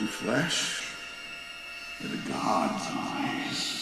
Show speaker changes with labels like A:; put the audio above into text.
A: to flesh, with God's eyes.